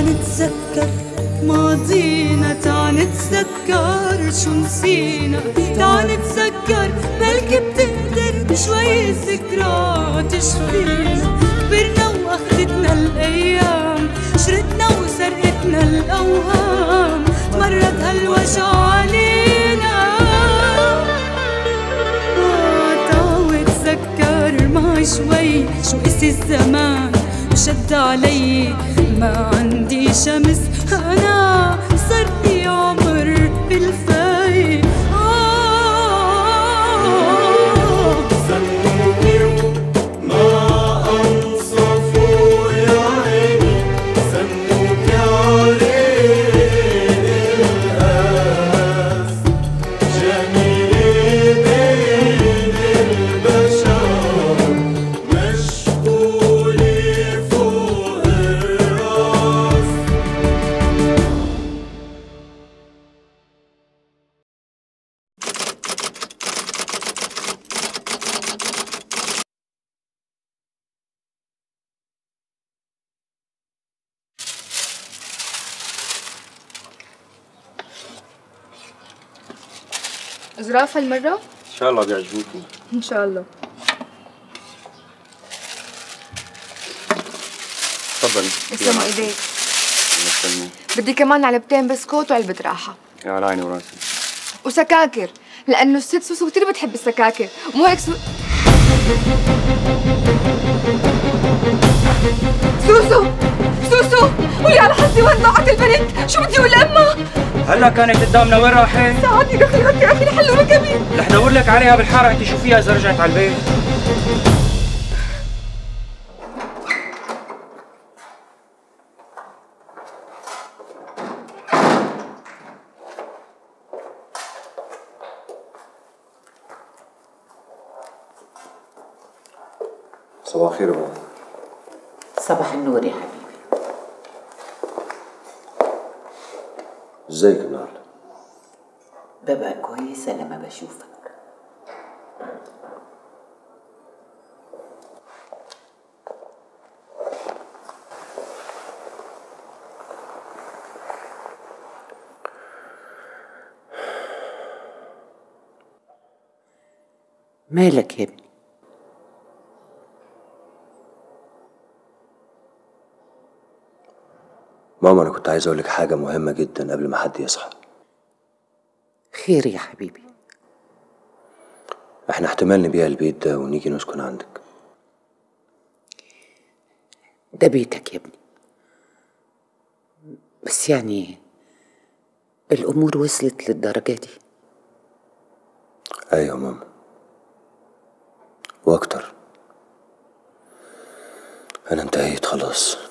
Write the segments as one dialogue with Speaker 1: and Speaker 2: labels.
Speaker 1: نتذكر ماضينا تعال نتذكر شو نسينا. تعال نتذكر بلكي بتقدر شوي الذكرى تشفينا الزمان وشد علي ما عندي شمس. أنا
Speaker 2: ظراف هالمرة؟
Speaker 3: إن شاء الله بيعجبوكي.
Speaker 2: إن شاء الله.
Speaker 3: تفضلي.
Speaker 2: يسلموا إيديك. بدي كمان علبتين بسكوت وعلبة راحة.
Speaker 3: يا على عيني وراسي.
Speaker 2: وسكاكر. لأنه الست سوسو كتير بتحب السكاكر. مو هيك سو... سوسو! سوسو قولي على حظي وين ضاعت البنت. شو بدي أقول لامها
Speaker 4: هلا كانت قدامنا وين راحت؟
Speaker 2: ساعدني دخلي يا أخي لحلوا ركبي
Speaker 4: رح ادور لك عليها بالحارة أنت شوفيها إذا رجعت على البيت؟
Speaker 5: صباح الخير
Speaker 6: صباح النور يا حبيبي.
Speaker 5: ازيك النهارده
Speaker 6: ببقى كويسة لما بشوفك. مالك يا ابني؟
Speaker 5: ماما أنا كنت عايز أقول لك حاجة مهمة جدا قبل ما حد يصحى.
Speaker 6: خير يا حبيبي.
Speaker 5: إحنا احتمال نبيع البيت ده ونيجي نسكن عندك.
Speaker 6: ده بيتك يا ابني. بس يعني الأمور وصلت للدرجة دي.
Speaker 5: أيوه ماما. وأكتر. أنا انتهيت خلاص.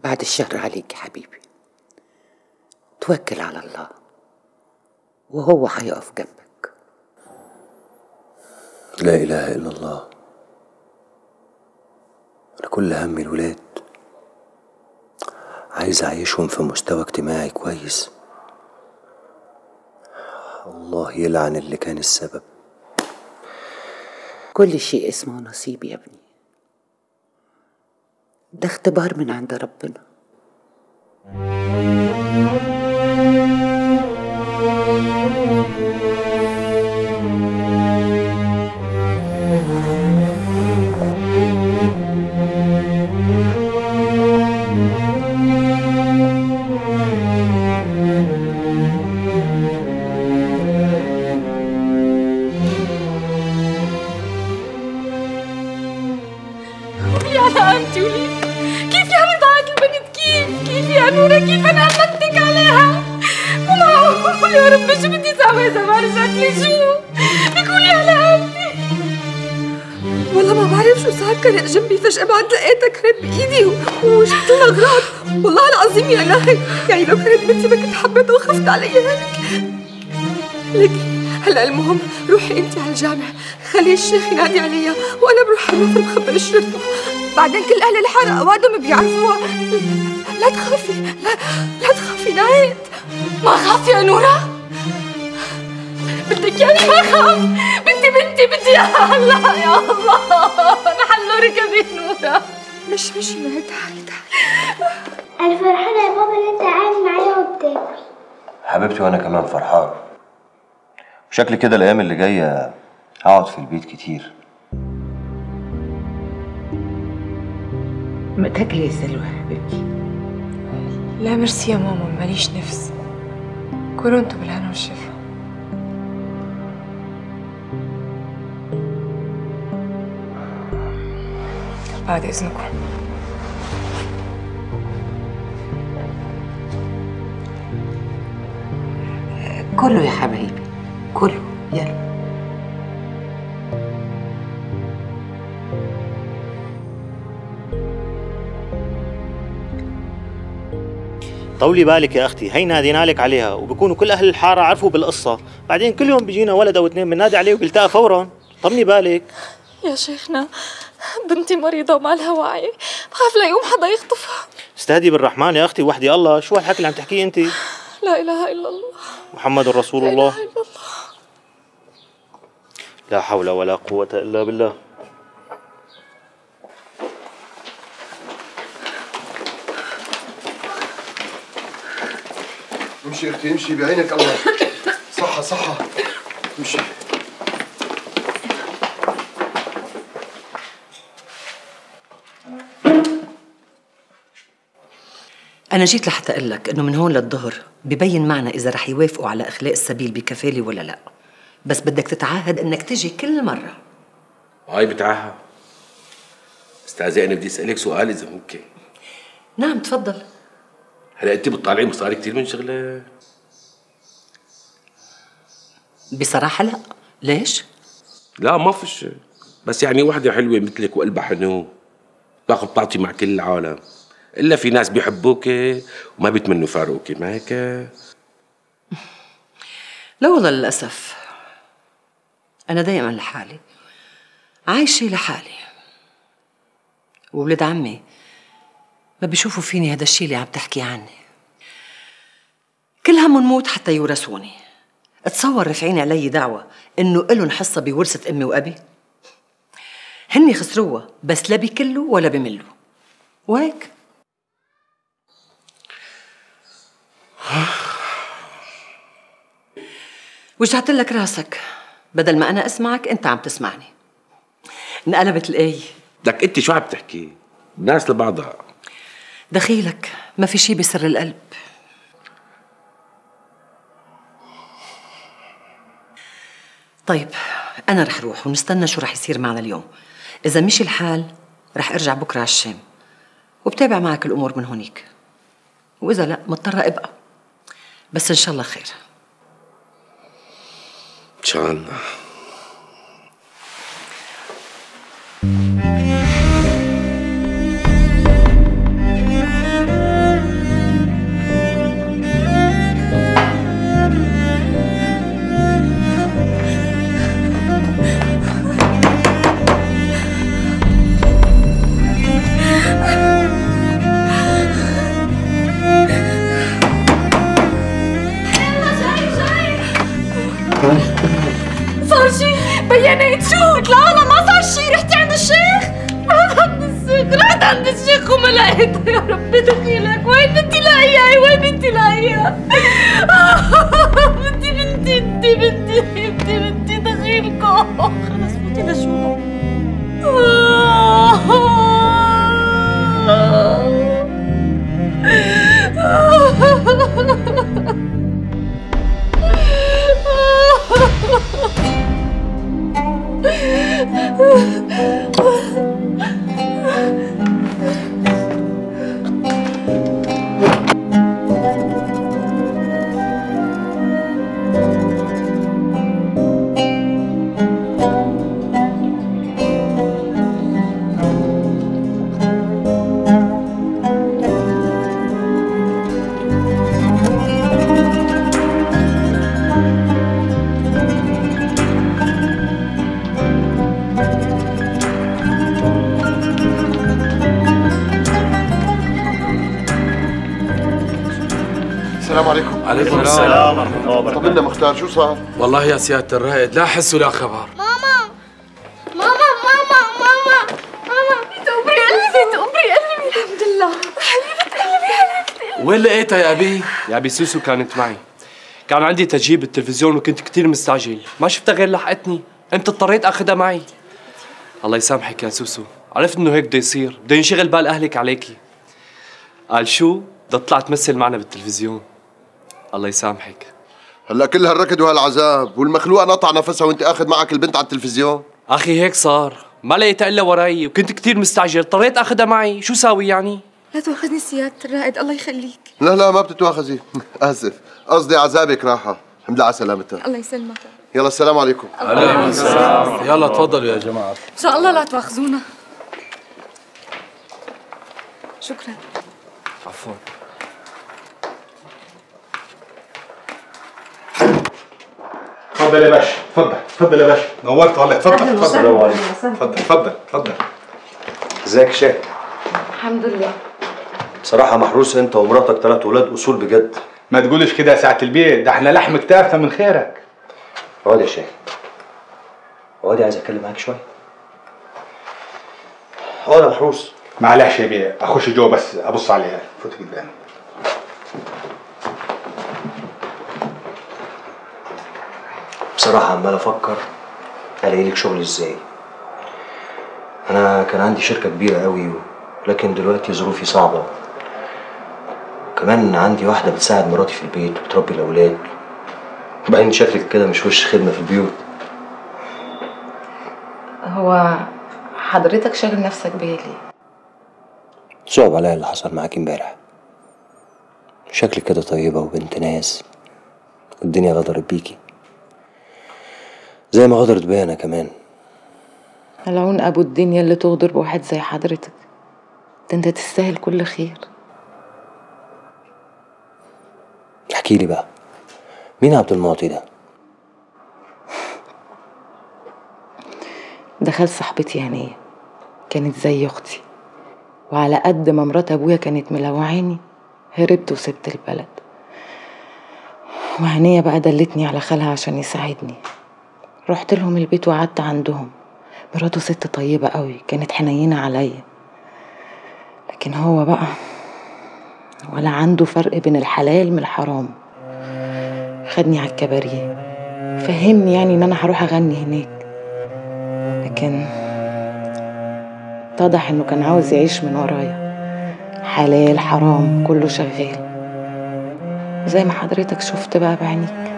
Speaker 6: بعد الشر عليك يا حبيبي. توكل على الله. وهو هيقف جنبك.
Speaker 5: لا إله إلا الله. أنا كل همي الولاد. عايز أعيشهم في مستوى اجتماعي كويس. الله يلعن اللي كان السبب.
Speaker 6: كل شيء اسمه نصيب يا ابني. ده اختبار من عند ربنا.
Speaker 2: يا جنبي فجأة بعد لقيتها كانت بإيدي و- وجبت لها أغراض والله العظيم يا ناهي يعني لو كانت بنتي ما كنت حبيتها وخفت عليها هيك لك هلا المهم روحي أنت على الجامع. خلي الشيخ ينادي عليها وأنا بروح على المفر بخبر الشرطه بعدين كل أهل الحارة أوادم بيعرفوها. لا تخافي لا لا تخافي نايت. ما خاف يا نورة. بدك يعني ما خاف. بنتي بنتي بنتي يا الله يا الله. ركبي نوره مش مش نايت تعالي تعالي.
Speaker 7: أنا فرحانة يا بابا إن أنت قاعد معايا وبتاكل
Speaker 5: حبيبتي وأنا كمان فرحان. شكل كده الأيام اللي جاية هقعد في البيت كتير.
Speaker 6: ما تاكلي يا سلوى يا حبيبتي
Speaker 2: لا ميرسي يا ماما ماليش نفس. كلوا أنتوا بالهنا والشفا. بعد اذنكم
Speaker 6: كله يا حبايبي كله يلا
Speaker 8: طولي بالك يا أختي. هي نادينا لك عليها. وبكونوا كل أهل الحارة عرفوا بالقصة. بعدين كل يوم بيجينا ولد أو اثنين بننادي عليه وبيلتقى فورا. طمني بالك.
Speaker 2: يا شيخنا بنتي مريضة وما لها وعي. بخاف لا يقوم حدا يخطفها.
Speaker 8: استهدي بالرحمن يا أختي وحدي الله. شو هالحكي اللي عم تحكيه أنت؟
Speaker 2: لا إله إلا الله.
Speaker 8: محمد رسول
Speaker 2: لا
Speaker 8: الله.
Speaker 2: إله إلا الله.
Speaker 8: لا حول ولا قوة إلا بالله.
Speaker 9: امشي أختي امشي بعينك الله. صحة صحة. امشي.
Speaker 10: أنا جيت لحتى أقول لك إنه من هون للظهر ببين معنا إذا رح يوافقوا على إخلاء السبيل بكفالة ولا لا. بس بدك تتعهد إنك تجي كل مرة.
Speaker 11: هاي بتعهد. استاذة أنا بدي أسألك سؤال إذا ممكن.
Speaker 10: نعم تفضل.
Speaker 11: هلا أنت بتطالعي مصاري كثير من شغله
Speaker 10: بصراحة لا. ليش؟
Speaker 11: لا ما في شيء بس يعني وحدة حلوة مثلك وقلبها حنو باخذ بتعطي مع كل العالم. إلا في ناس بيحبوك وما بيتمنوا يفارقوك ما هيك
Speaker 10: لا والله للأسف. أنا دايما لحالي. عايشة لحالي. وولد عمي ما بيشوفوا فيني هذا الشيء اللي عم تحكي عني. كل همهم موت حتى يورثوني. تصور رافعين علي دعوة إنه إلهم حصة بورثة أمي وأبي. هني خسروها بس لا بيكلوا ولا بملوا. وهيك؟ وجعت لك راسك؟ بدل ما أنا أسمعك أنت عم تسمعني. انقلبت الآية
Speaker 11: لك أنت شو عم تحكي؟ الناس لبعضها.
Speaker 10: دخيلك ما في شي بسر القلب. طيب أنا رح روح ونستنى شو رح يصير معنا اليوم. إذا مشي الحال رح أرجع بكرة على الشام. وبتابع معك الأمور من هونيك. وإذا لا مضطرة أبقى. بس إن شاء الله خير.
Speaker 12: إن شاء الله.
Speaker 13: لقيتها يا ربي دخيلك
Speaker 14: السلام عليكم.
Speaker 12: عليكم السلام ورحمة الله وبركاته.
Speaker 14: طب لنا مختار شو صار؟
Speaker 12: والله يا سيادة الرائد لا حس ولا خبر.
Speaker 7: ماما! ماما! ماما! ماما! ماما!
Speaker 13: تقبري قلبي تقبري قلبي. الحمد لله. حبيبة قلبي حبيبتي.
Speaker 12: وين لقيتها يا أبي؟
Speaker 15: يا أبي سوسو كانت معي. كان عندي تسجيل بالتلفزيون وكنت كتير مستعجل. ما شفتها غير لحقتني. قمت اضطريت أخذها معي. الله يسامحك يا سوسو عرفت إنه هيك بده يصير. بده ينشغل بال أهلك عليكي. قال شو؟ بدها تطلع تمثل معنا بالتلفزيون. الله يسامحك.
Speaker 14: هلا كل هالركض وهالعذاب والمخلوقه نطع نفسها وأنت أخذ معك البنت على التلفزيون.
Speaker 15: أخي هيك صار. ما لقيتها إلا وراي وكنت كتير مستعجل. اضطريت أخذها معي. شو ساوي يعني؟
Speaker 13: لا تواخذني سيادة الرائد الله يخليك.
Speaker 14: لا لا ما بتتواخذي آسف. قصدي عذابك راحة. الحمد لله على سلامتها
Speaker 13: الله يسلمك.
Speaker 14: يلا السلام عليكم.
Speaker 12: عليكم السلام. يلا تفضلوا يا جماعة.
Speaker 13: إن شاء الله لا تواخذونا شكرا.
Speaker 15: عفوا.
Speaker 16: تفضل يا باشا تفضل تفضل يا باشا. نورت والله تفضل
Speaker 6: أهلاً
Speaker 16: تفضل
Speaker 6: وسهلاً.
Speaker 16: تفضل
Speaker 6: أهلاً وسهلاً.
Speaker 16: تفضل تفضل تفضل
Speaker 5: ازيك يا شيخ؟
Speaker 6: الحمد لله.
Speaker 5: بصراحة محروس انت ومراتك ثلاث ولاد أصول بجد.
Speaker 16: ما تقولش كده يا ساعة البيت ده إحنا لحم كتافنا من خيرك.
Speaker 5: اقعد يا شيخ اقعد عايز أتكلم معاك شوية. اقعد يا محروس.
Speaker 16: معلش يا بيه أخش جوه بس أبص عليها. فوت قدامي
Speaker 5: بصراحة عمال أفكر ألاقي لك شغل إزاي. أنا كان عندي شركة كبيرة قوي لكن دلوقتي ظروفي صعبة. كمان عندي واحدة بتساعد مراتي في البيت وبتربي الأولاد. وبعدين شكلك كده مش وش خدمة في البيوت.
Speaker 6: هو حضرتك شاغل نفسك بيا ليه؟
Speaker 5: صعب عليا اللي حصل معاك امبارح. شكلك كده طيبة وبنت ناس. والدنيا غدرت بيكي. زي ما غدرت بيا أنا كمان.
Speaker 6: ملعون أبو الدنيا اللي تغدر بواحد زي حضرتك. ده أنت تستاهل كل خير.
Speaker 5: احكي لي بقى. مين عبد المعطي ده؟
Speaker 6: دخل صاحبتي هنية كانت زي أختي. وعلى قد ما مرات أبويا كانت ملوعاني هربت وسبت البلد. وهنية بقى دلتني على خالها عشان يساعدني. رحت لهم البيت وقعدت عندهم. مراته ست طيبة قوي كانت حنينة عليا. لكن هو بقى ولا عنده فرق بين الحلال من الحرام. خدني على الكباريه. فهمني يعني إن أنا هروح أغني هناك. لكن اتضح إنه كان عاوز يعيش من ورايا. حلال حرام كله شغال. زي ما حضرتك شفت بقى بعينيك.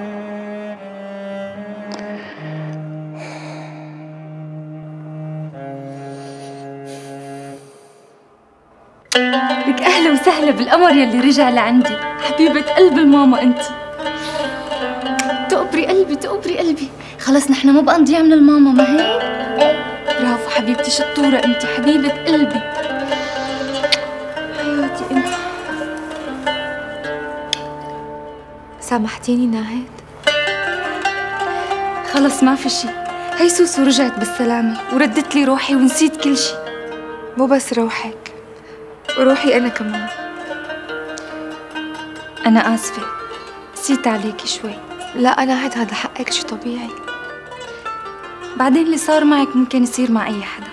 Speaker 2: قلب القمر يلي رجع لعندي. حبيبة قلب الماما انت. تقبري قلبي تقبري قلبي. خلص نحن ما بقى نضيع من الماما ما هيك؟ برافو حبيبتي شطورة انت حبيبة قلبي. حياتي أنت. سامحتيني ناهد خلص ما في شي. هي سوسو رجعت بالسلامة وردت لي روحي ونسيت كل شي. مو بس روحك وروحي أنا كمان. أنا آسفة. نسيت عليكي شوي. لا هاد هذا حقك شي طبيعي. بعدين اللي صار معك ممكن يصير مع أي حدا.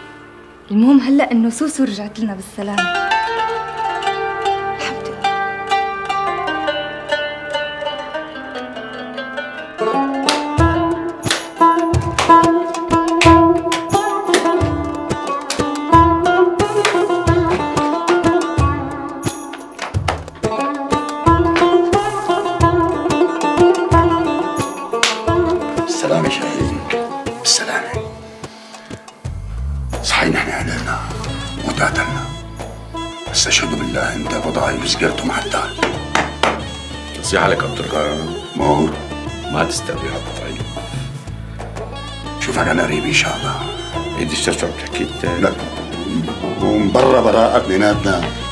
Speaker 2: المهم هلأ إنه سوسو رجعت لنا بالسلامة.
Speaker 17: not
Speaker 18: done.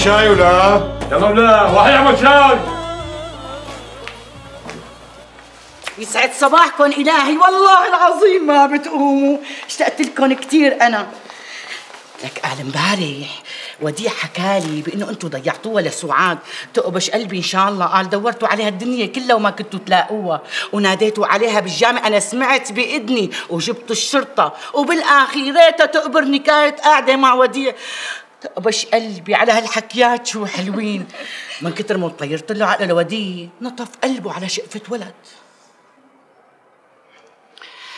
Speaker 18: بالشاي ولا؟ تمام لا واحد يعمل شاي.
Speaker 19: يسعد صباحكم إلهي والله العظيم ما بتقوموا. اشتقت لكم كثير أنا. لك قال امبارح وديع حكالي بإنه أنتم ضيعتوها لسعاد تقبش قلبي إن شاء الله. قال دورتوا عليها الدنيا كلها وما كنتوا تلاقوها. وناديتوا عليها بالجامع. أنا سمعت بإذني وجبت الشرطة. وبالاخيراتها تقبرني كانت قاعدة مع وديع. تقبش قلبي على هالحكيات شو حلوين. من كتر ما طيرت له عقله لوديع نطف قلبه على شقفة ولد.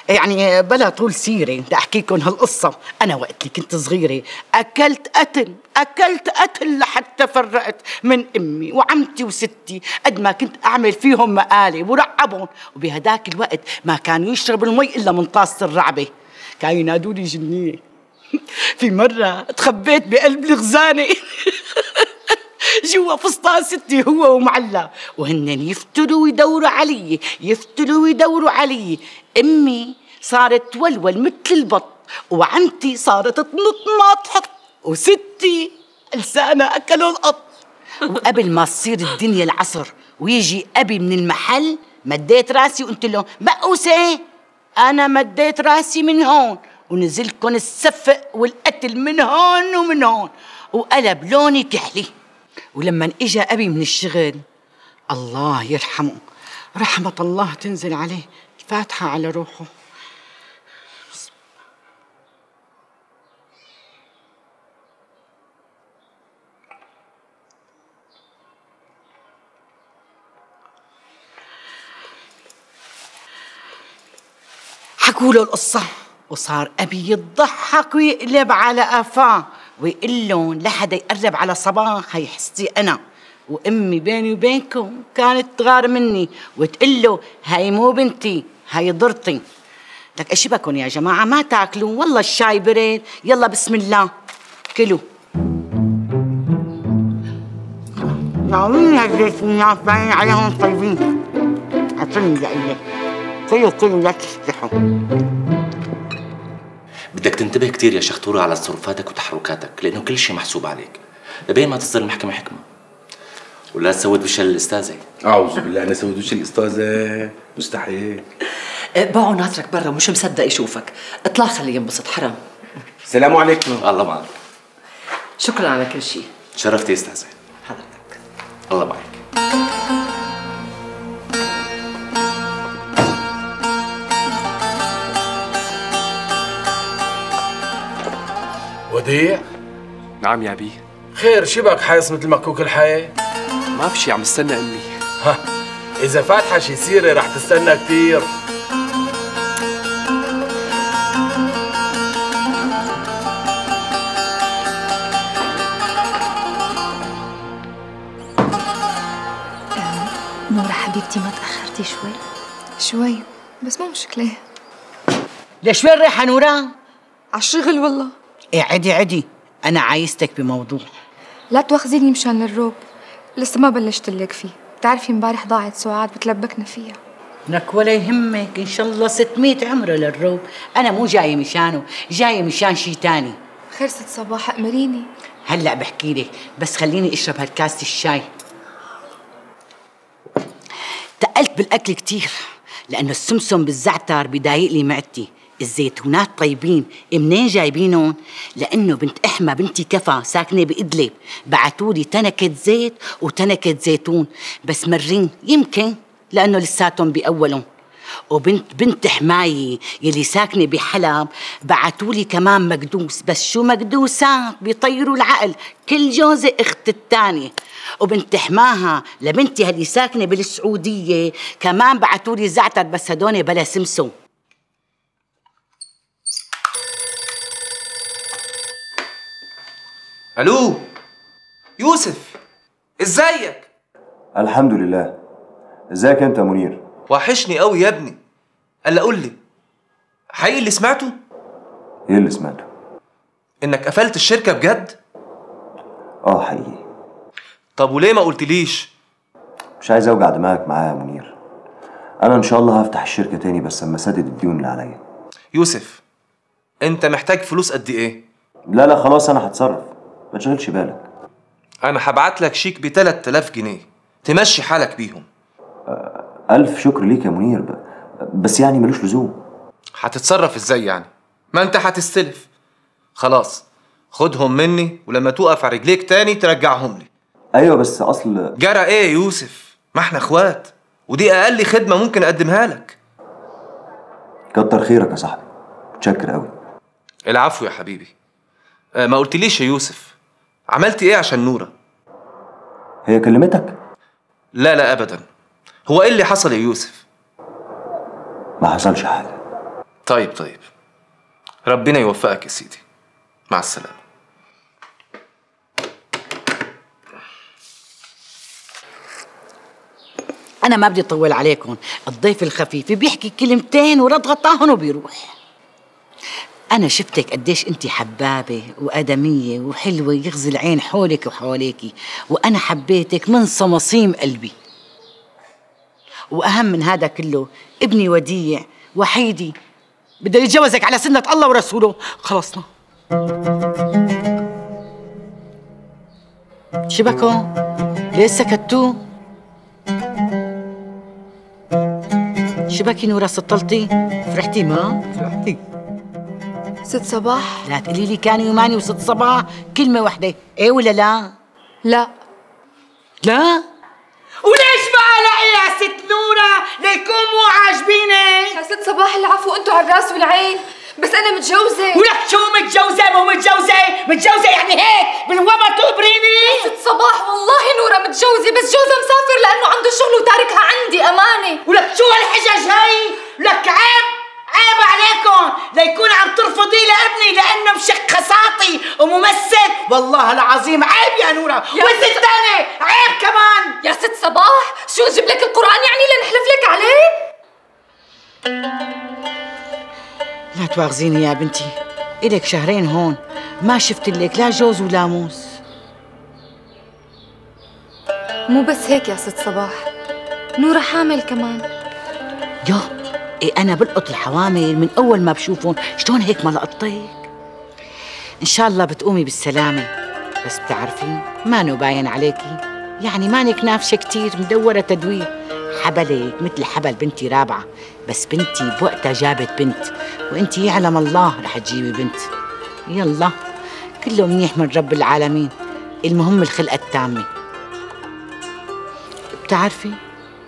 Speaker 19: يعني بلا طول سيرة بدي أحكيكم هالقصة. أنا وقت اللي كنت صغيرة. أكلت قتل أكلت قتل لحتى فرقت من أمي وعمتي وستي. قد ما كنت أعمل فيهم مقالب ورعبهم. وبهداك الوقت ما كانوا يشربوا المي إلا من طاسة الرعبة. كانوا ينادوني جنية. في مرة تخبيت بقلب الخزانة جوا فستان ستي هو ومعلا وهن يفتلوا ويدوروا علي يفتلوا ويدوروا علي. أمي صارت تولول مثل البط وعمتي صارت تنط ما تحط. وستي لسانها اكلوا القط. وقبل ما تصير الدنيا العصر ويجي أبي من المحل مديت راسي وقلت له مقوسه أنا مديت راسي من هون. ونزلكن السفق والقتل من هون ومن هون وقلب لوني كحلي ولما اجى أبي من الشغل الله يرحمه رحمة الله تنزل عليه الفاتحة على روحه. حكوا له القصة. وصار أبي يضحك ويقلب على قفاه ويقول لهم لحدا يقرب على صباح هيحسي أنا. وأمي بيني وبينكم كانت تغار مني وتقول له هاي مو بنتي هاي ضرتي. لك إيش بكون يا جماعة ما تاكلوا والله الشاي برد يلا بسم الله. كلوا. ناويين هديت الناس باين عليهم طيبين. عطني لقلة كلوا كلوا لا تستحوا.
Speaker 20: بدك تنتبه كثير يا شختورة على تصرفاتك وتحركاتك لأنه كل شيء محسوب عليك. لبين ما تصدر المحكمة حكمة. ولا تسود وش الأستاذة؟
Speaker 11: أعوذ بالله أنا سود وش الأستاذة؟ مستحيل.
Speaker 10: باعوا ناطرك برا مش مصدق يشوفك. اطلع خليه ينبسط حرام.
Speaker 11: السلام عليكم.
Speaker 20: الله معك.
Speaker 10: شكرا على كل شيء.
Speaker 20: شرفتي يا أستاذة.
Speaker 10: حضرتك.
Speaker 20: الله معك.
Speaker 12: وديع.
Speaker 15: نعم يا بي
Speaker 12: خير شبك حايص مثل مكوك الحياة
Speaker 15: ما في شي عم استنى أمي.
Speaker 12: ها إذا فاتحة شي سيرة رح تستنى كتير.
Speaker 2: نورة حبيبتي ما تأخرتي شوي؟ شوي بس مو مشكلة.
Speaker 19: ليش وين رايحة نورا؟
Speaker 2: عالشغل والله.
Speaker 19: إيه عدي عدي أنا عايزتك بموضوع.
Speaker 2: لا تواخذيني مشان الروب. لسه ما بلشت لك فيه بتعرفي امبارح ضاعت سعاد بتلبكنا فيها.
Speaker 19: لك ولا يهمك. إن شاء الله 600 عمره للروب. أنا مو جاية مشانه. جاية مشان شي تاني.
Speaker 2: خير ست صباح أمريني.
Speaker 19: هلأ بحكي لك. بس خليني أشرب هالكاسة الشاي. تقلت بالأكل كتير. لأنه السمسم بالزعتر بضايق لي معدتي. الزيتونات طيبين منين جايبينهم؟ لأنه بنت أحمى بنتي كفا ساكنة بإدلب. بعتولي تنكة زيت وتنكة زيتون بس مرين يمكن لأنه لساتهم بأولهم. وبنت بنت حماية يلي ساكنة بحلب بعتولي كمان مقدوس بس شو مقدوسات؟ بيطيروا العقل. كل جوزة أخت التانية وبنت حماها لبنتي هلي ساكنة بالسعودية كمان بعتولي زعتر بس هدول بلا سمسم.
Speaker 21: ألو؟ يوسف إزيك؟
Speaker 5: الحمد لله إزيك أنت يا منير؟
Speaker 21: وحشني قوي يا ابني. ألا قول لي حقيقي اللي سمعته؟
Speaker 5: إيه اللي سمعته؟
Speaker 21: إنك قفلت الشركة بجد؟
Speaker 5: آه حقيقي.
Speaker 21: طب وليه ما قلتليش؟
Speaker 5: مش عايز أوجع دماغك معايا يا منير. أنا إن شاء الله هفتح الشركة تاني بس أما اسدد الديون اللي عليا.
Speaker 21: يوسف أنت محتاج فلوس قد إيه؟
Speaker 5: لا لا خلاص أنا هتصرف. ما تشغلش بالك.
Speaker 21: أنا هبعت لك شيك ب 3000 جنيه. تمشي حالك بيهم.
Speaker 5: ألف شكر ليك يا منير. ب- بس يعني ملوش لزوم.
Speaker 21: هتتصرف إزاي يعني؟ ما أنت هتستلف. خلاص خدهم مني ولما توقف على رجليك تاني ترجعهم لي.
Speaker 5: أيوه بس أصل
Speaker 21: جرى إيه يا يوسف؟ ما إحنا إخوات. ودي أقل خدمة ممكن أقدمها لك.
Speaker 5: كتر خيرك يا صاحبي. متشكر قوي
Speaker 21: العفو يا حبيبي. آه، ما قلتليش يا يوسف. عملت إيه عشان نورة؟
Speaker 5: هي كلمتك؟
Speaker 21: لا لا ابدا. هو إيه اللي حصل يا يوسف؟
Speaker 5: ما حصلش حاجة.
Speaker 21: طيب طيب. ربنا يوفقك يا سيدي. مع السلامة.
Speaker 19: أنا ما بدي أطول عليكم. الضيف الخفيف بيحكي كلمتين ورد غطاهن وبيروح. أنا شفتك قديش أنت حبابة وآدمية وحلوة يغزي العين حولك وحواليكي وأنا حبيتك من صمصيم قلبي. وأهم من هذا كله ابني وديع وحيدي. بده يتجوزك على سنة الله ورسوله. خلصنا. شبكوا ليه سكتوا؟ شبكي نورا سطلتي فرحتي ما؟ فرحتي.
Speaker 2: ست صباح؟
Speaker 19: لا تقولي لي كان يوماني وست صباح. كلمة واحدة. إيه ولا لا؟
Speaker 2: لا.
Speaker 19: لا؟ وليش بقى لا يا ست نورا ليكون مو عاجبينك
Speaker 2: يا ست صباح العفو أنتوا على الرأس والعين. بس أنا متجوزة.
Speaker 19: ولك شو متجوزة؟ مو متجوزة. متجوزة يعني هيك بالوما تخبريني
Speaker 2: ست صباح والله نورة متجوزة بس جوزها مسافر لأنه عنده شغل وتاركها عندي أمانة.
Speaker 19: ولك شو هالحجج هي لك عيب. عيب عليكم! ليكون عم ترفضي لابني لأنه مشق خساطي وممثل. والله العظيم عيب يا نورا وانت الثاني عيب كمان.
Speaker 2: يا ست صباح! شو أجيب لك القرآن يعني لنحلف لك عليه؟
Speaker 19: لا تواخذيني يا بنتي. إلك شهرين هون. ما شفت لك لا جوز ولا موس
Speaker 2: مو بس هيك يا ست صباح. نورة حامل كمان.
Speaker 19: يا! إيه أنا بلقط الحوامل من أول ما بشوفهم. شلون هيك ما لقطيك إن شاء الله بتقومي بالسلامة. بس بتعرفي ما باين عليكي. يعني مانك نافشة كتير مدورة تدوير. حبلك مثل حبل بنتي رابعة. بس بنتي بوقتها جابت بنت. وإنتي يعلم الله رح تجيبي بنت. يلا. كله منيح من رب العالمين. المهم الخلقة التامة. بتعرفي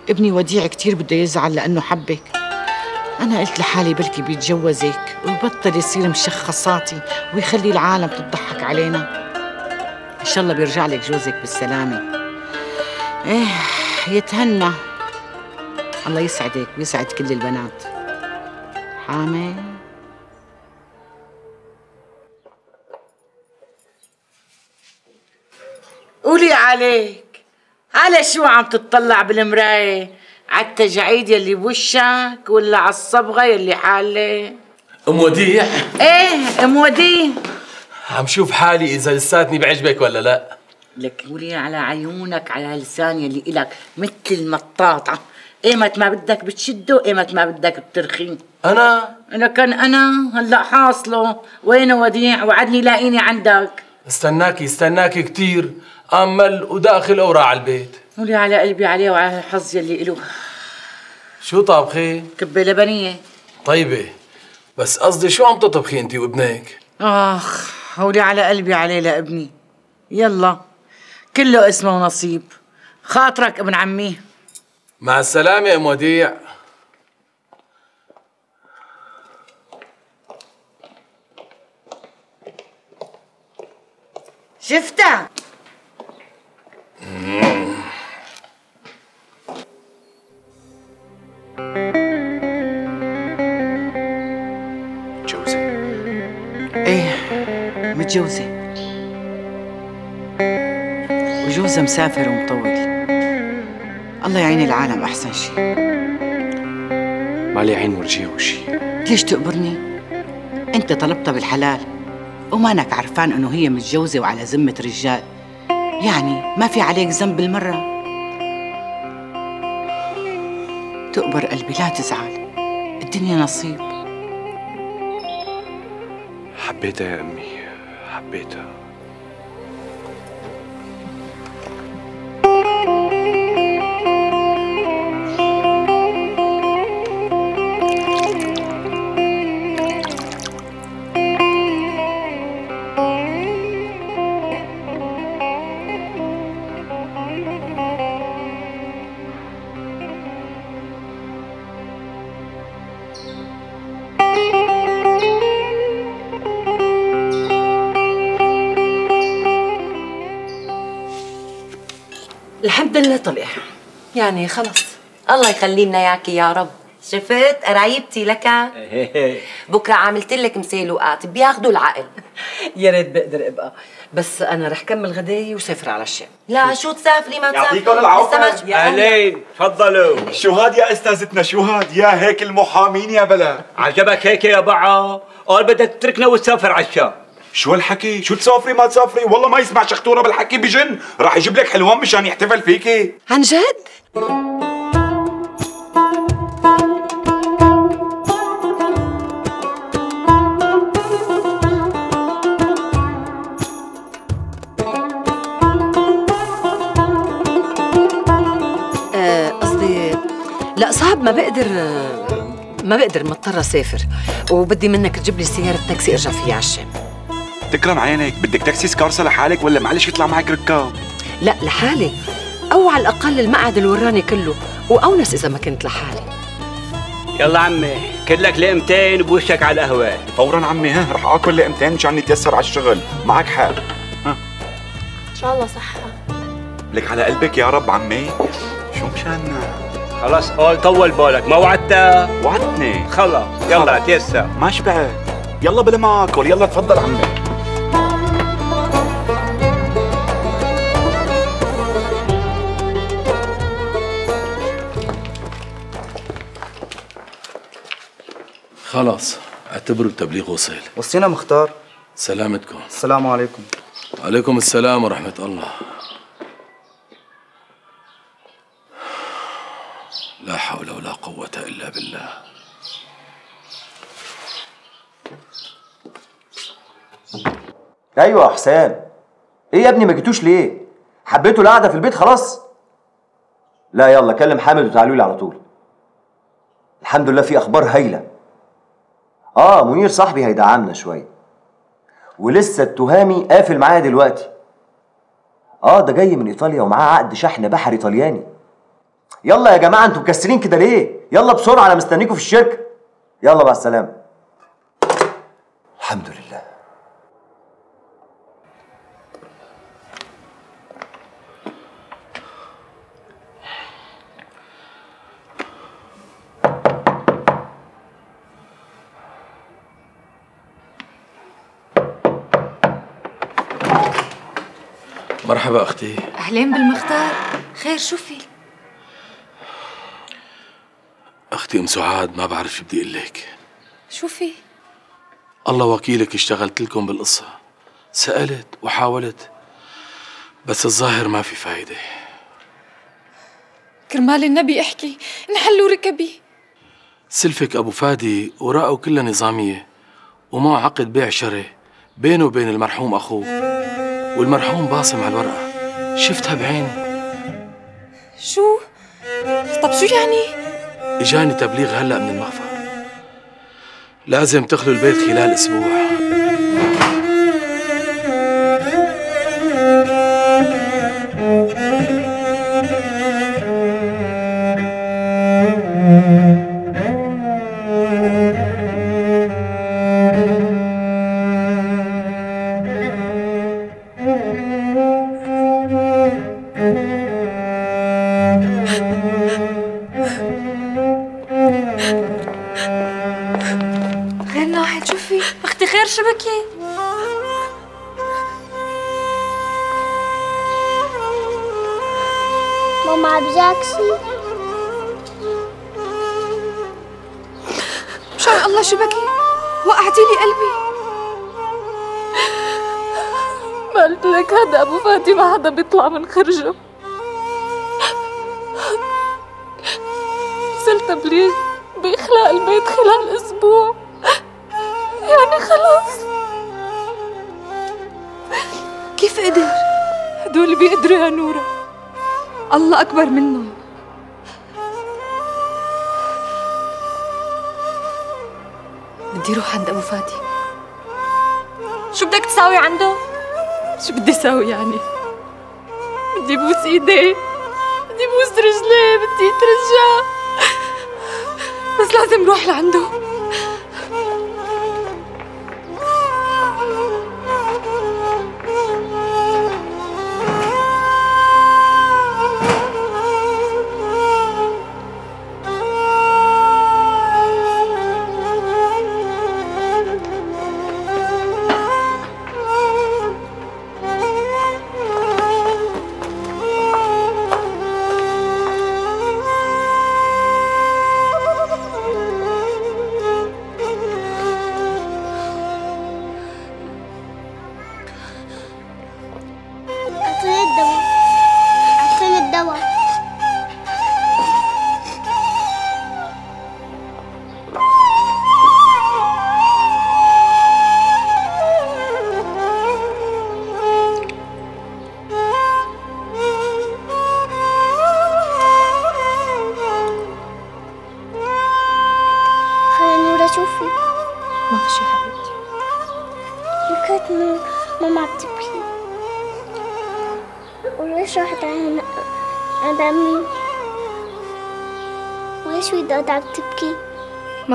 Speaker 19: ابني وديع كتير بده يزعل لأنه حبك. أنا قلت لحالي بلكي بيتجوزك ويبطل يصير مشخصاتي ويخلي العالم تضحك علينا. إن شاء الله بيرجع لك جوزك بالسلامة. إيه يتهنى. الله يسعدك ويسعد كل البنات. حامل قولي عليك على شو عم تطلع بالمراية؟ على التجاعيد يلي بوشك ولا على الصبغة يلي حالة؟
Speaker 12: أم وديع؟
Speaker 19: إيه أم وديع.
Speaker 12: عم شوف حالي إذا لساتني بعجبك ولا لا.
Speaker 19: لك قولي على عيونك على لسان يلي إلك مثل المطاطة. إيمت ما بدك بتشده إيمت ما بدك بترخيه.
Speaker 12: أنا؟
Speaker 19: أنا كان أنا هلأ حاصله. وين وديع؟ وعدني لاقيني عندك.
Speaker 12: استناكي استناكي كتير. أمل وداخل أوراق على البيت.
Speaker 19: قولي على قلبي عليه وعلى الحظ يلي إله
Speaker 12: شو طابخي؟
Speaker 19: كبة لبنية.
Speaker 12: طيبة. بس قصدي شو عم تطبخي انت وابنك؟
Speaker 19: آخ هولي على قلبي عليه لابني. يلا. كله اسمه ونصيب. خاطرك ابن عمي.
Speaker 12: مع السلامة ام وديع
Speaker 19: شفتها؟
Speaker 4: متجوزة
Speaker 19: إيه متجوزة وجوزها مسافر ومطول. الله يعين العالم أحسن شي.
Speaker 4: مالي عين ورجيه وشي.
Speaker 19: ليش تقبرني؟ أنت طلبتها بالحلال. ومانك عرفان إنه هي متجوزة وعلى ذمة رجال. يعني ما في عليك ذنب بالمرة. تقبر قلبي لا تزعل. الدنيا نصيب.
Speaker 4: حبيتها يا أمي حبيتها.
Speaker 10: طلع يعني خلص.
Speaker 22: الله يخلي لنا اياكي يا رب. شفت؟ قرايبتي لك. بكرة عملت لك مسيلوقات. بياخذوا العقل.
Speaker 10: يا ريت بقدر أبقى. بس أنا رح كمل غداي وسافر على الشام.
Speaker 22: لا شو تسافري ما تسافري
Speaker 23: يعطيكم
Speaker 22: ما-
Speaker 23: أهلين تفضلوا. شو هاد يا أستاذتنا؟ شو هاد يا هيك المحامين يا بلا؟
Speaker 24: عجبك هيك يا بعا قال بدك تتركنا وتسافر على الشام.
Speaker 23: شو الحكي شو تسافري ما تسافري؟ والله ما يسمع شخطوره بالحكي بجن. راح يجيب لك حلوان مشان يحتفل فيكي.
Speaker 10: عن جد؟ آه، قصدي لا صعب ما بقدر ما بقدر مضطرة أسافر وبدي منك تجيب لي سيارة تاكسي ارجع فيها على الشام.
Speaker 23: تكرم عينك. بدك تاكسي سكارسة لحالك ولا معلش يطلع معك ركاب؟
Speaker 10: لا لحالي. أو على الأقل المقعد اللي وراني كله وأونس إذا ما كنت لحالي.
Speaker 24: يلا عمي كلك لقمتين بوشك على القهوة.
Speaker 23: فورا عمي ها رح آكل لقمتين مشان نتيسر على الشغل. معك حق.
Speaker 22: إن شاء الله صحة.
Speaker 23: لك على قلبك يا رب عمي. شو مشان؟
Speaker 24: خلاص قول طول بالك. ما وعدتها.
Speaker 23: وعدتني.
Speaker 24: خلاص يلا تيسر.
Speaker 23: ما شبعت يلا بلا ما آكل. يلا تفضل عمي.
Speaker 12: خلاص اعتبروا التبليغ وصل
Speaker 5: وصينا مختار.
Speaker 12: سلامتكم.
Speaker 5: السلام عليكم.
Speaker 12: عليكم السلام ورحمة الله. لا حول ولا قوة إلا بالله.
Speaker 5: أيوه يا حسام. إيه يا ابني ما جيتوش ليه؟ حبيتوا القعدة في البيت خلاص؟ لا يلا كلم حامد وتعالوا لي على طول. الحمد لله في أخبار هايلة. آه منير صاحبي هيدعمنا شوية. ولسه التهامي قافل معايا دلوقتي. آه ده جاي من إيطاليا ومعاه عقد شحن بحري طلياني يلا يا جماعة أنتوا مكسرين كده ليه؟ يلا بسرعة أنا مستنيكم في الشركة. يلا مع السلامة. الحمد لله.
Speaker 12: مرحبا أختي.
Speaker 2: أهلين بالمختار. خير شو في؟
Speaker 12: أختي أم سعاد ما بعرف شو بدي أقول لك.
Speaker 2: شو في؟
Speaker 12: الله وكيلك اشتغلت لكم بالقصة. سألت وحاولت بس الظاهر ما في فايدة.
Speaker 2: كرمال النبي احكي انحلوا ركبي.
Speaker 12: سلفك أبو فادي وراءه كلها نظامية ومعه عقد بيع شري بينه وبين المرحوم أخوه. والمرحوم باصم على الورقة. شفتها بعيني.
Speaker 2: شو؟ طب شو يعني؟
Speaker 12: إجاني تبليغ هلأ من المخفر لازم تخلوا البيت خلال
Speaker 2: أسبوع.
Speaker 7: ماما عبجاك شي
Speaker 2: مشان الله شبكي. وقعتي لي قلبي. ما قلت لك هذا أبو فادي ما حدا بيطلع من خرجه. نزل تبليغ بإخلاء البيت خلال أسبوع. يعني خلاص. كيف قدر؟ هدول بيقدروا يا نورة الله أكبر منهم بدي روح عند أبو فادي. شو بدك تساوي عنده؟ شو بدي ساوي يعني؟ بدي بوس ايديه بدي بوس رجليه بدي اترجى بس لازم روح لعنده.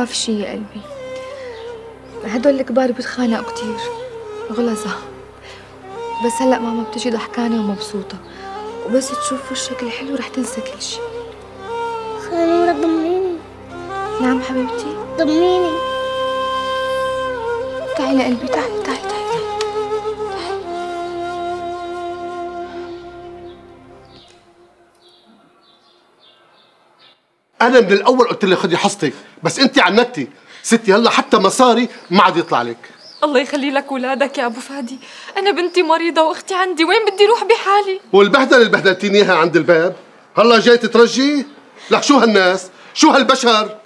Speaker 2: ما في شي يا قلبي. هدول الكبار بيتخانقوا كتير. غلظة. بس هلأ ماما بتجي ضحكانة ومبسوطة. وبس تشوف وشك الحلو رح تنسى كل شي
Speaker 9: أنا من الأول قلت لك خدي حصتك بس أنت عنتي. ستي هلا حتى مصاري ما عاد يطلع لك
Speaker 2: الله يخلي لك ولادك يا أبو فادي. أنا بنتي مريضة وأختي عندي وين بدي روح بحالي؟
Speaker 9: والبهدلة اللي بهدلتيني إياها عند الباب. هلا جاي تترجي؟ لك شو هالناس؟ شو هالبشر؟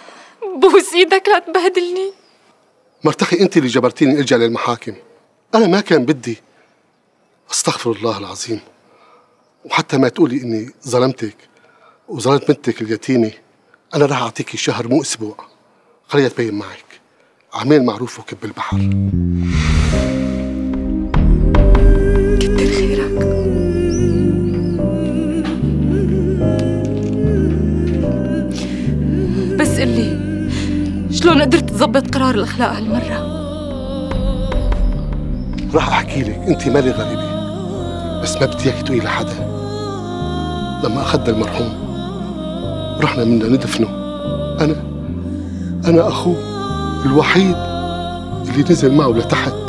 Speaker 2: بوس إيدك لا تبهدلني.
Speaker 9: مرتخي أنت اللي جبرتيني ارجع للمحاكم. أنا ما كان بدي. أستغفر الله العظيم. وحتى ما تقولي إني ظلمتك وظلمت بنتك اليتيمة. أنا راح اعطيكي شهر مو أسبوع. خليها تبين معك. اعمل معروف وكب البحر.
Speaker 2: كتر خيرك. بس قلي شلون قدرت تظبط قرار الإخلاء هالمرة؟
Speaker 9: راح أحكي لك. أنت مالي غريبة. بس ما بدي اياكي تقولي لحدا. لما اخذنا المرحوم رحنا بدنا ندفنه. أنا أنا اخوه الوحيد اللي نزل معه لتحت.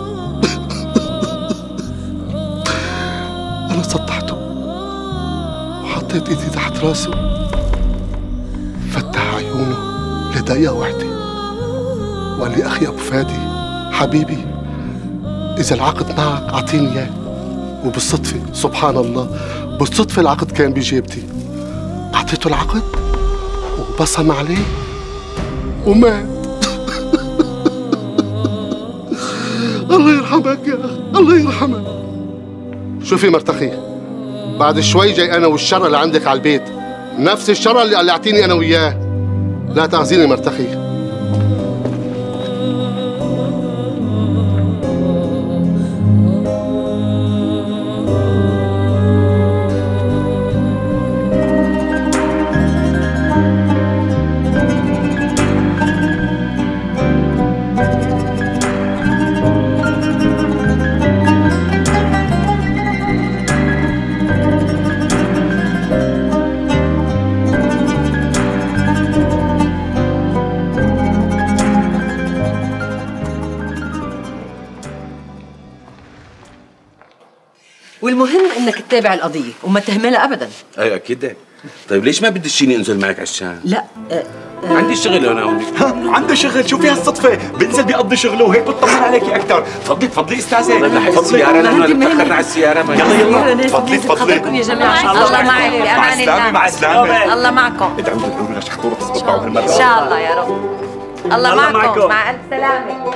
Speaker 9: أنا سطحته وحطيت إيدي تحت راسه. فتح عيونه لدقيقة واحدة. وقال لي أخي أبو فادي حبيبي إذا العقد معك أعطيني إياه. وبالصدفة سبحان الله بالصدفة العقد كان بجيبتي. أعطيته العقد؟ وبصم عليه ومات. الله يرحمك يا أخي الله يرحمك. شوفي مرتخي بعد شوي جاي أنا والشرع اللي عندك على البيت. نفس الشرع اللي قلعتيني أنا وياه. لا تعزيني مرتخي
Speaker 10: والمهم إنك تتابع القضية وما تهملها ابدا.
Speaker 11: أي أكيد. طيب ليش ما بدي تشيني انزل معك على الشام؟
Speaker 10: لا أه
Speaker 11: عندي شغل أنا هونيك
Speaker 23: عنده شغل؟ شوفي هالصدفة؟ بنزل بيقضي شغله وهيك بطمن عليكي أكثر تفضلي تفضلي أستاذة.
Speaker 11: طيب لحق السيارة لأنه تأخرنا على السيارة. ما
Speaker 23: يلا يلا. تفضلي تفضلي.
Speaker 22: يا جماعة. الله معك.
Speaker 23: مع
Speaker 22: بامان
Speaker 23: السلامة
Speaker 22: الله
Speaker 23: مع السلامة.
Speaker 22: الله معكم.
Speaker 23: انت عم تقولوا لنا شحطورة تزبط معه هالمرة
Speaker 22: إن شاء الله يا رب. الله
Speaker 23: الله
Speaker 22: معكم.
Speaker 23: معكم.
Speaker 22: مع الف سلامه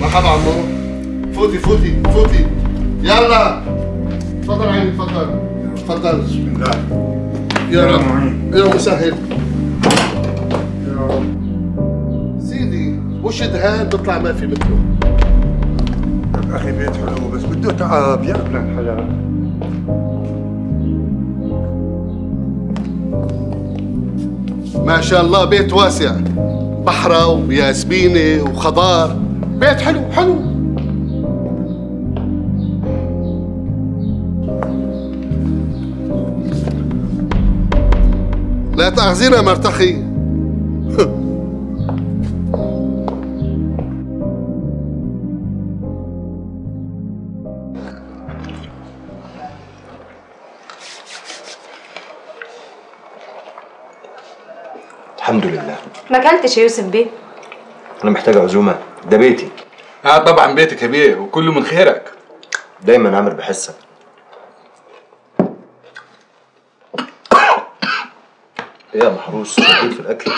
Speaker 9: مرحبا عمو. فوتي فوتي فوتي يلا. تفضل عيني تفضل. تفضل. بسم الله. يا رب. يا مسهل يا رب سيدي وش دهان بيطلع ما في مثله
Speaker 17: أخي بيت حلو بس بده تعب. يا أبن الحلال.
Speaker 9: ما شاء الله بيت واسع. بحرة وياسمينة وخضار. بيت حلو حلو. لا تأخذينا مرتخي.
Speaker 5: الحمد لله.
Speaker 13: ما اكلتش يا يوسف بيه.
Speaker 5: أنا محتاج عزومة. ده بيتي.
Speaker 18: آه طبعا بيتك يا بيه وكله من خيرك.
Speaker 5: دايما عامر بحسك. إيه يا محروس في الأكل.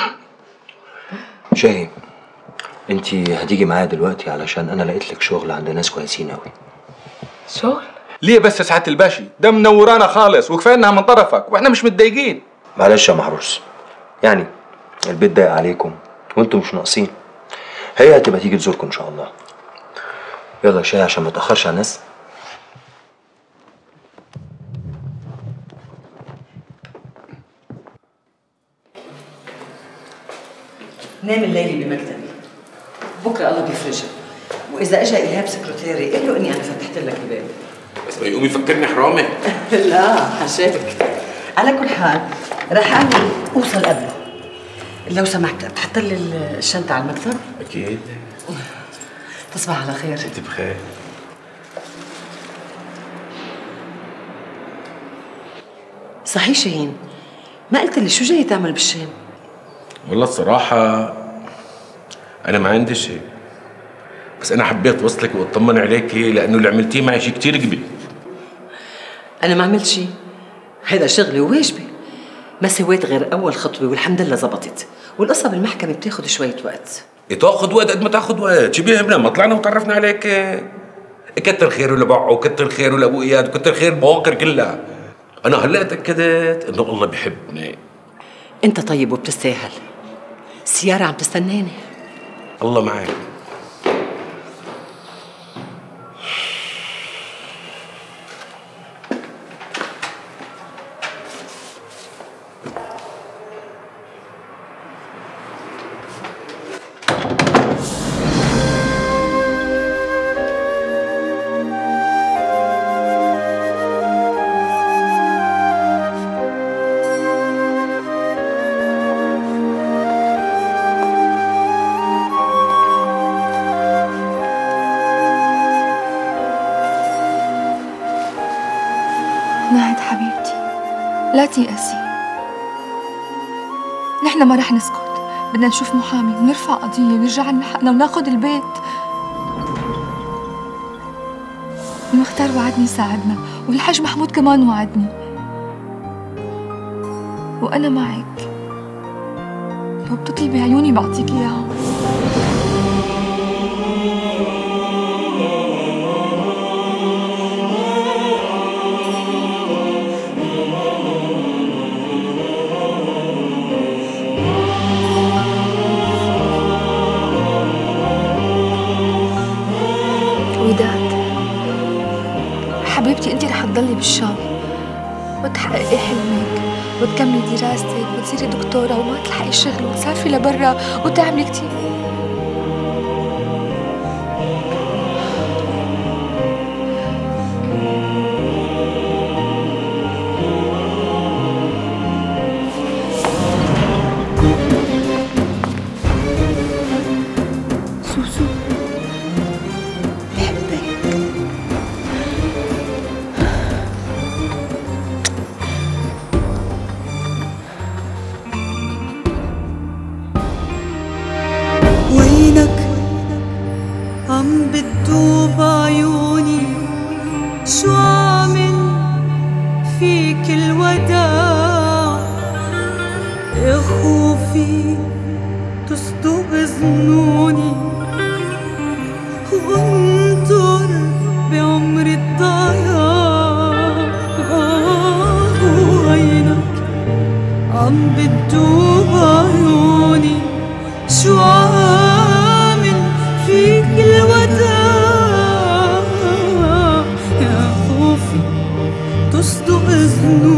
Speaker 5: شاهي انت هتيجي معايا دلوقتي علشان أنا لقيت لك شغل عند ناس كويسين قوي
Speaker 13: شغل؟
Speaker 18: ليه بس يا سعادة الباشا ده منورانا خالص وكفاية إنها من طرفك وإحنا مش متضايقين.
Speaker 5: معلش يا محروس. يعني البيت ضايق عليكم وأنتم مش ناقصين. هي هتبقى تيجي تزوركم إن شاء الله. يلا يا شاهي عشان ما تأخرش على الناس.
Speaker 10: نام الليلة بمكتبي بكرة الله بيفرجها وإذا اجى ايهاب سكرتيري قل له إني أنا فتحت لك الباب.
Speaker 11: بس ما يقوم يفكرني حرامي.
Speaker 10: لا حشاك. على كل حال رح أعمل أوصل قبله. لو سمحت بتحط لي الشنطة على المكتب؟
Speaker 11: أكيد.
Speaker 10: تصبح على خير.
Speaker 11: أنت بخير.
Speaker 10: صحيح شاهين ما قلت لي شو جاي تعمل بالشام؟
Speaker 11: والله الصراحة أنا ما عندي شيء. بس أنا حبيت وصلك واطمن عليك لأنه اللي عملتيه معي شيء كتير كبير
Speaker 10: أنا ما عملت شيء. هيدا شغلي وواجبي ما سويت غير أول خطوة والحمد لله زبطت. والقصة بالمحكمة بتاخد شوية وقت.
Speaker 11: تاخذ وقت قد ما تاخذ وقت. شو بيهمنا ما طلعنا وتعرفنا عليك كتر خيره لبعه وكتر خيره لأبو إياد وكتر خير بواقر كلها. أنا هلأ تأكدت إنه الله بيحبني.
Speaker 10: أنت طيب وبتستاهل. السياره عم تستناني.
Speaker 11: الله معك.
Speaker 2: لا تيأسي نحن ما رح نسكت. بدنا نشوف محامي ونرفع قضية ونرجع لنا حقنا وناخد البيت. المختار وعدني يساعدنا والحاج محمود كمان وعدني. وأنا معك. لو بتطلبي عيوني بعطيك إياهم. تضلي بالشام وتحققي حلمك وتكملي دراستك وتصيري دكتورة وما تلحقي شغل وتسافري لبرا وتعملي كتير.
Speaker 1: Jesus.